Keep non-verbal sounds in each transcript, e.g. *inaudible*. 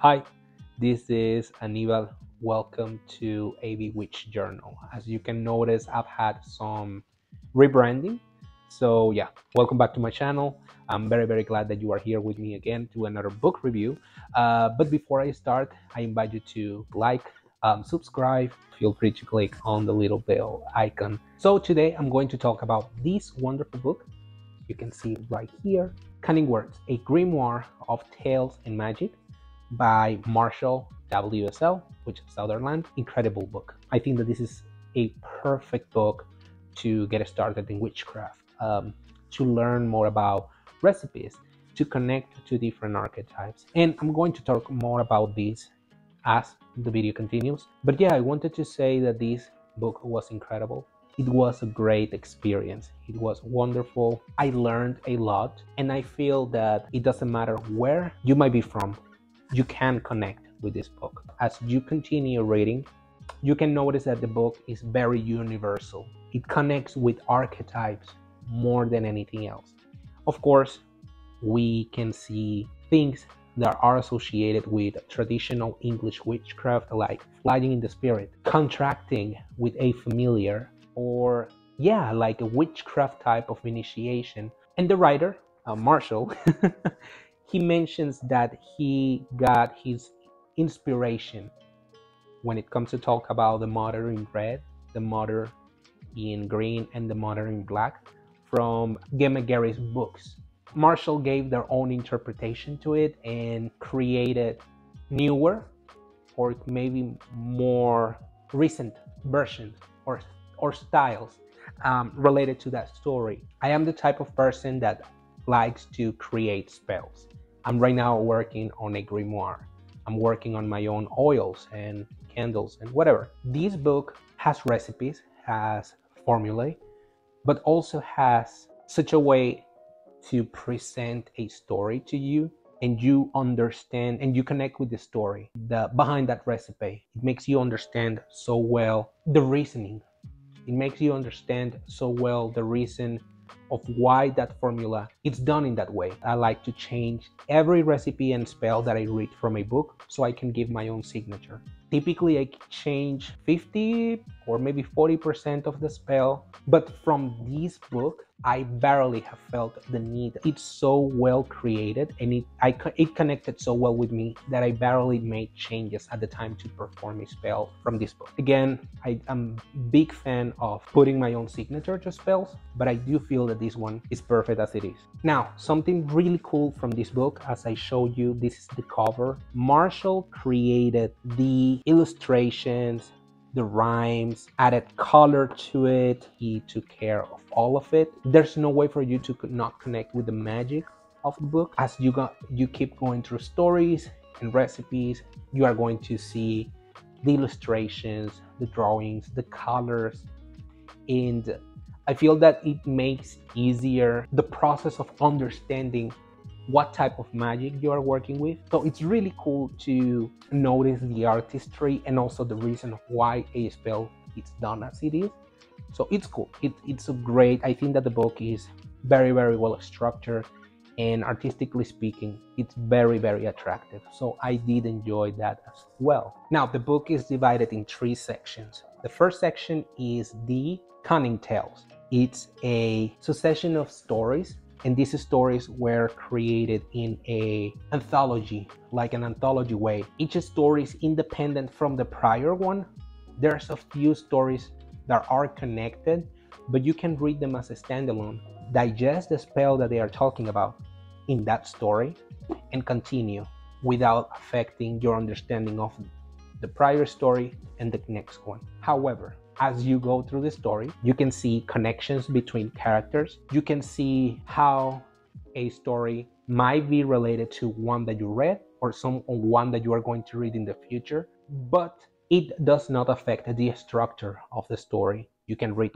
Hi, this is Anibal. Welcome to AB Witch Journal. As you can notice, I've had some rebranding. So, yeah, welcome back to my channel. I'm very, very glad that you are here with me again to another book review. Uh, but before I start, I invite you to like, um, subscribe. Feel free to click on the little bell icon. So, today I'm going to talk about this wonderful book. You can see right here Cunning Words, a grimoire of tales and magic by Marshall WSL, which is Sutherland. Incredible book. I think that this is a perfect book to get started in witchcraft, um, to learn more about recipes, to connect to different archetypes. And I'm going to talk more about this as the video continues. But yeah, I wanted to say that this book was incredible. It was a great experience. It was wonderful. I learned a lot, and I feel that it doesn't matter where you might be from, you can connect with this book. As you continue reading, you can notice that the book is very universal. It connects with archetypes more than anything else. Of course, we can see things that are associated with traditional English witchcraft, like flying in the spirit, contracting with a familiar, or yeah, like a witchcraft type of initiation. And the writer, uh, Marshall, *laughs* he mentions that he got his inspiration when it comes to talk about the mother in red, the mother in green, and the mother in black from Gemma Gary's books. Marshall gave their own interpretation to it and created newer or maybe more recent versions or, or styles um, related to that story. I am the type of person that likes to create spells. I'm right now working on a grimoire. I'm working on my own oils and candles and whatever. This book has recipes, has formulae, but also has such a way to present a story to you and you understand and you connect with the story the behind that recipe it makes you understand so well the reasoning it makes you understand so well the reason of why that formula it's done in that way. I like to change every recipe and spell that I read from a book so I can give my own signature. Typically I change 50 or maybe 40% of the spell, but from this book I barely have felt the need. It's so well created and it I it connected so well with me that I barely made changes at the time to perform a spell from this book. Again, I, am big fan of putting my own signature to spells, but I do feel that this one is perfect as it is. Now, something really cool from this book, as I showed you, this is the cover. Marshall created the illustrations, the rhymes, added color to it. He took care of all of it. There's no way for you to not connect with the magic of the book. As you got you keep going through stories and recipes, you are going to see the illustrations, the drawings, the colors, and I feel that it makes easier the process of understanding what type of magic you are working with. So it's really cool to notice the artistry and also the reason why a spell is done as it is. So it's cool. It, it's a great. I think that the book is very very well structured and artistically speaking it's very very attractive so i did enjoy that as well now the book is divided in three sections the first section is the cunning tales it's a succession of stories and these stories were created in a anthology like an anthology way. Each story is independent from the prior one. There's a few stories that are connected but you can read them as a standalone digest the spell that they are talking about in that story and continue without affecting your understanding of the prior story and the next one. However as you go through the story, you can see connections between characters. You can see how a story might be related to one that you read or some one that you are going to read in the future, but it does not affect the structure of the story. You can read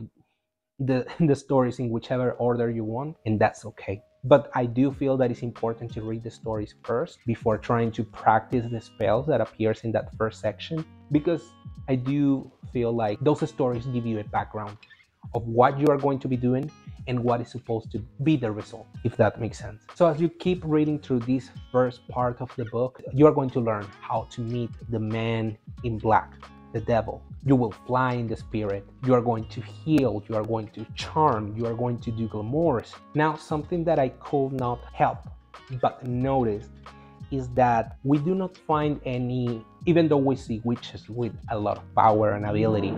the, *laughs* the stories in whichever order you want, and that's okay. But I do feel that it's important to read the stories first before trying to practice the spells that appears in that first section because I do feel like those stories give you a background of what you are going to be doing and what is supposed to be the result, if that makes sense. So, as you keep reading through this first part of the book, you are going to learn how to meet the man in black, the devil. You will fly in the spirit. You are going to heal. You are going to charm. You are going to do glamours. Now, something that I could not help but notice is that we do not find any, even though we see witches with a lot of power and ability.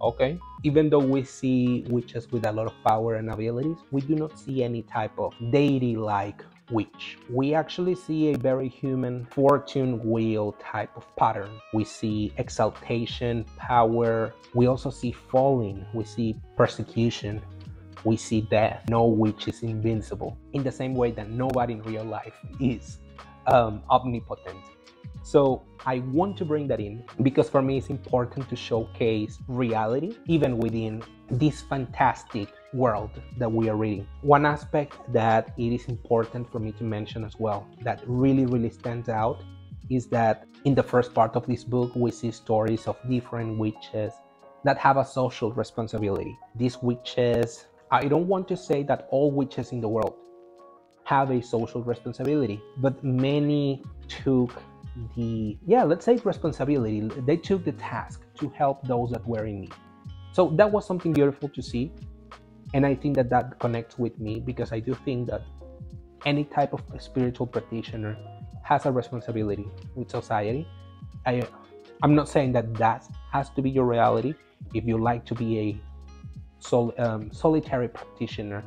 Okay, even though we see witches with a lot of power and abilities, we do not see any type of deity like witch. We actually see a very human fortune wheel type of pattern. We see exaltation, power. We also see falling. We see persecution we see death. No witch is invincible in the same way that nobody in real life is um, omnipotent. So I want to bring that in because for me it's important to showcase reality even within this fantastic world that we are reading. One aspect that it is important for me to mention as well that really, really stands out is that in the first part of this book, we see stories of different witches that have a social responsibility. These witches I don't want to say that all witches in the world have a social responsibility, but many took the, yeah, let's say responsibility. They took the task to help those that were in need. So that was something beautiful to see. And I think that that connects with me because I do think that any type of spiritual practitioner has a responsibility with society. I, I'm not saying that that has to be your reality. If you like to be a sol um, solitary practitioner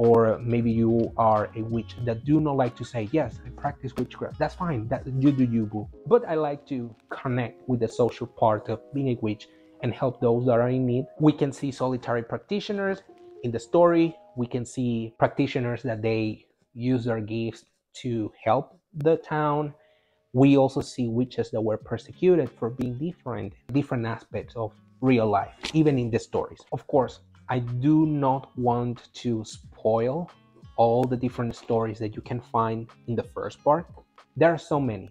or maybe you are a witch that do not like to say yes i practice witchcraft. That's fine. That you do you boo. But i like to connect with the social part of being a witch and help those that are in need. We can see solitary practitioners in the story. We can see practitioners that they use their gifts to help the town. We also see witches that were persecuted for being different different aspects of real life even in the stories. Of course I do not want to spoil all the different stories that you can find in the first part. There are so many.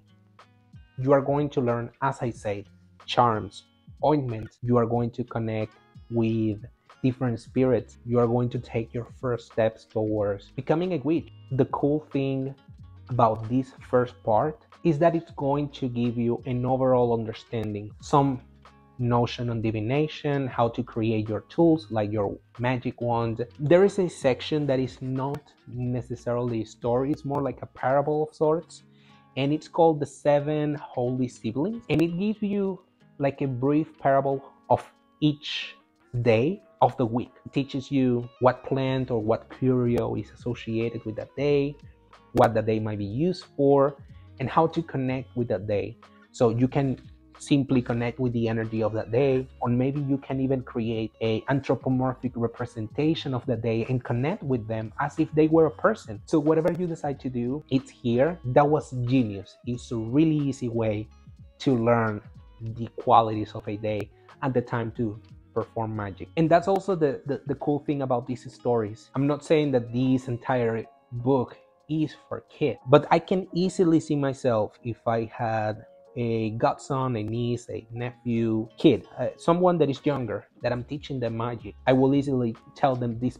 You are going to learn, as I said, charms, ointments. You are going to connect with different spirits. You are going to take your first steps towards becoming a witch. The cool thing about this first part is that it's going to give you an overall understanding, some notion on divination, how to create your tools like your magic wand. There is a section that is not necessarily a story, it's more like a parable of sorts, and it's called the Seven Holy Siblings. And it gives you like a brief parable of each day of the week. It teaches you what plant or what curio is associated with that day, what the day might be used for, and how to connect with that day. So you can simply connect with the energy of that day or maybe you can even create a anthropomorphic representation of the day and connect with them as if they were a person. So whatever you decide to do it's here. That was genius. It's a really easy way to learn the qualities of a day at the time to perform magic. And that's also the, the, the cool thing about these stories. I'm not saying that this entire book is for kids but i can easily see myself if i had a godson, a niece, a nephew, kid, uh, someone that is younger that I'm teaching them magic, I will easily tell them this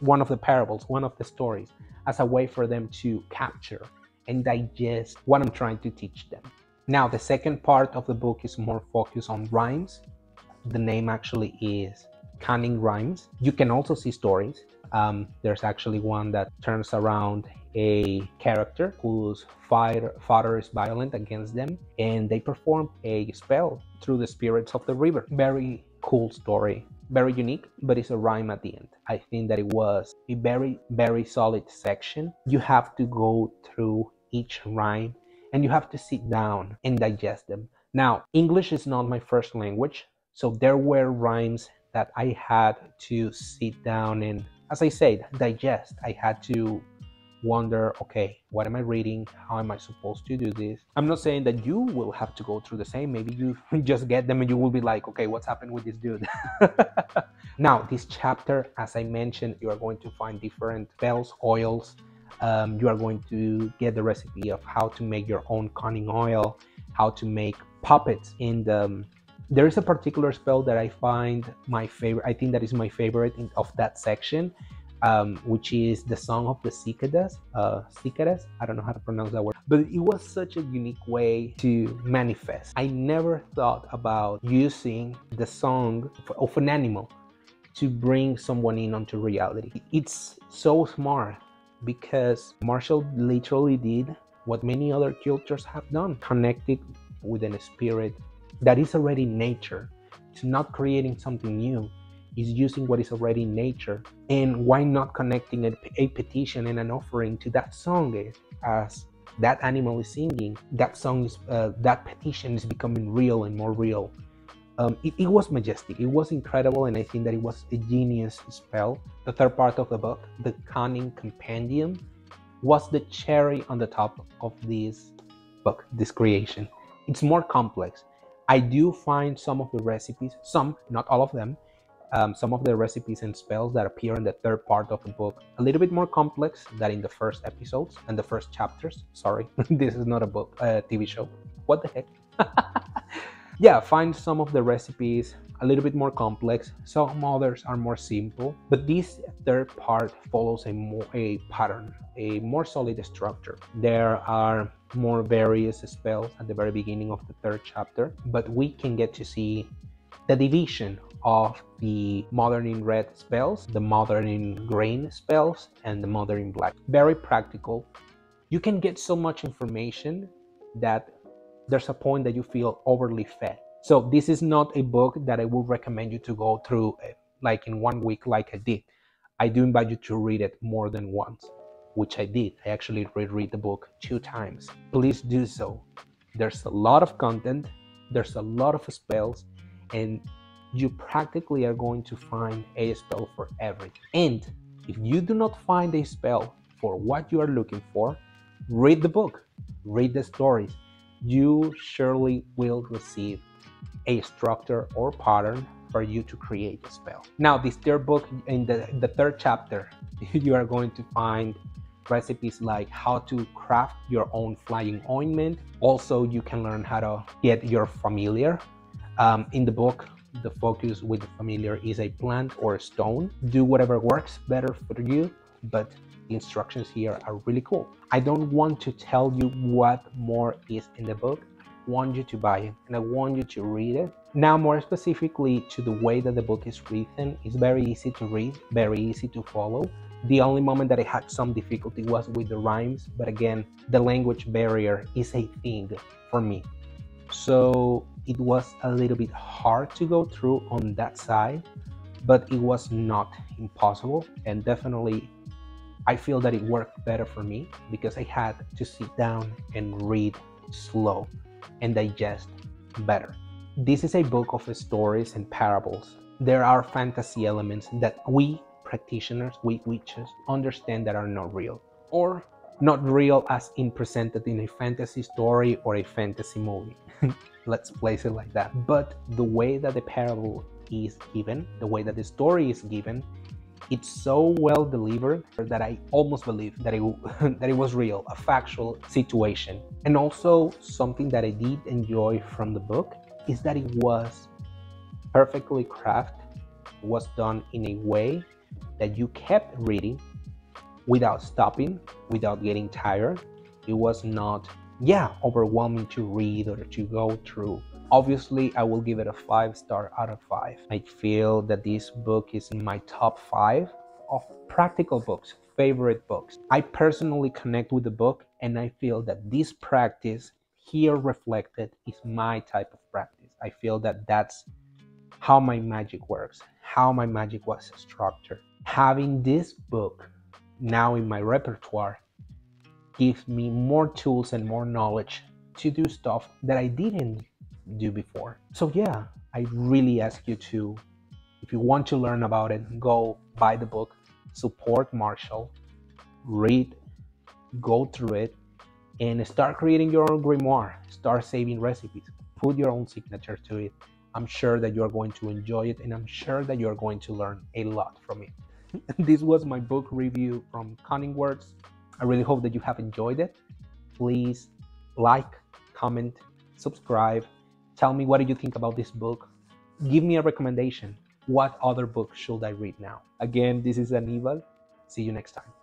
one of the parables, one of the stories, as a way for them to capture and digest what I'm trying to teach them. Now, the second part of the book is more focused on rhymes. The name actually is Cunning Rhymes. You can also see stories. Um, there's actually one that turns around a character whose father is violent against them and they perform a spell through the spirits of the river. Very cool story. Very unique, but it's a rhyme at the end. I think that it was a very, very solid section. You have to go through each rhyme and you have to sit down and digest them. Now, English is not my first language, so there were rhymes that I had to sit down and, as I said, digest. I had to wonder okay what am i reading? How am i supposed to do this? I'm not saying that you will have to go through the same. Maybe you *laughs* just get them and you will be like okay what's happened with this dude? *laughs* Now this chapter as i mentioned you are going to find different bells oils. Um, you are going to get the recipe of how to make your own cunning oil how to make puppets in the there is a particular spell that I find my favorite. I think that is my favorite in, of that section, um, which is the Song of the Cicadas. Uh, cicadas. I don't know how to pronounce that word, but it was such a unique way to manifest. I never thought about using the song of an animal to bring someone in onto reality. It's so smart because Marshall literally did what many other cultures have done, connected with a spirit that is already nature. It's not creating something new. It's using what is already in nature. And why not connecting a, a petition and an offering to that song as that animal is singing? That song is, uh, that petition is becoming real and more real. Um, it, it, was majestic. It was incredible, and I think that it was a genius spell. The third part of the book, the Cunning Compendium, was the cherry on the top of this book, this creation. It's more complex. I do find some of the recipes, some, not all of them, um, some of the recipes and spells that appear in the third part of the book a little bit more complex than in the first episodes and the first chapters. Sorry, *laughs* this is not a book, a TV show. What the heck? *laughs* yeah, find some of the recipes a little bit more complex. Some others are more simple, but this third part follows a more a pattern, a more solid structure. There are more various spells at the very beginning of the third chapter, but we can get to see the division of the mother in red spells, the mother in green spells, and the mother in black. Very practical. You can get so much information that there's a point that you feel overly fed. So this is not a book that I would recommend you to go through eh, like in one week like I did. I do invite you to read it more than once which I did. I actually reread the book two times. Please do so. There's a lot of content, there's a lot of spells, and you practically are going to find a spell for everything. And if you do not find a spell for what you are looking for, read the book, read the stories. You surely will receive a structure or pattern for you to create a spell. Now, this third book, in the, the third chapter, *laughs* you are going to find recipes like how to craft your own flying ointment. Also, you can learn how to get your familiar. Um, in the book, the focus with the familiar is a plant or a stone. Do whatever works better for you, but the instructions here are really cool. I don't want to tell you what more is in the book. I want you to buy it and I want you to read it. Now, more specifically to the way that the book is written, it's very easy to read, very easy to follow. The only moment that I had some difficulty was with the rhymes, but again, the language barrier is a thing for me. So it was a little bit hard to go through on that side, but it was not impossible. And definitely, I feel that it worked better for me because I had to sit down and read slow and digest better. This is a book of stories and parables. There are fantasy elements that we practitioners, we witches, understand that are not real. Or not real as in presented in a fantasy story or a fantasy movie. *laughs* Let's place it like that. But the way that the parable is given, the way that the story is given, it's so well delivered that I almost believe that it *laughs* that it was real, a factual situation. And also something that I did enjoy from the book is that it was perfectly crafted, was done in a way that you kept reading without stopping, without getting tired. It was not, yeah, overwhelming to read or to go through. Obviously, I will give it a five star out of five. I feel that this book is in my top five of practical books, favorite books. I personally connect with the book, and I feel that this practice here reflected is my type of practice. I feel that that's how my magic works, how my magic was structured having this book now in my repertoire gives me more tools and more knowledge to do stuff that I didn't do before. So, yeah, I really ask you to, if you want to learn about it, go buy the book, support Marshall, read, go through it, and start creating your own grimoire. Start saving recipes, put your own signature to it. I'm sure that you're going to enjoy it, and I'm sure that you're going to learn a lot from it. *laughs* this was my book review from Cunning Words. I really hope that you have enjoyed it. Please like, comment, subscribe, Tell me what do you think about this book. Give me a recommendation. What other book should I read now? Again, this is Anibal. See you next time.